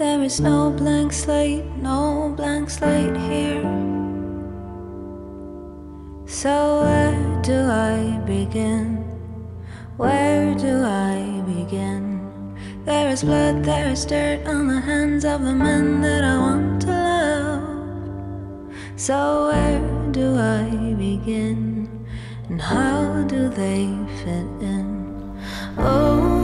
is no blank slate, no blank slate here. So, where do I begin? Where do I begin? There is blood, there is dirt on the hands of the men that I want to love. So, where do I begin? And how do they fit in? Oh,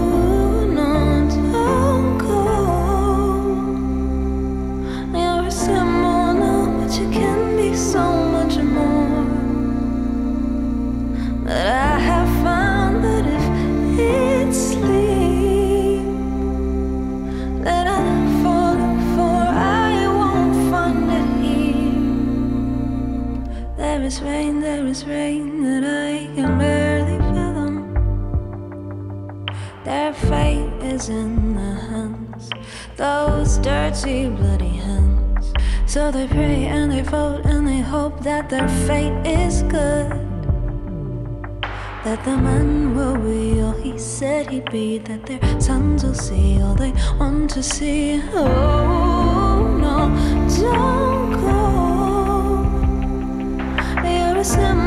is rain, there is rain that I can barely fathom. Their fate is in the hands, those dirty, bloody hands. So they pray and they vote and they hope that their fate is good. That the man will be all he said he'd be, that their sons will see all they want to see. Oh no, don't. some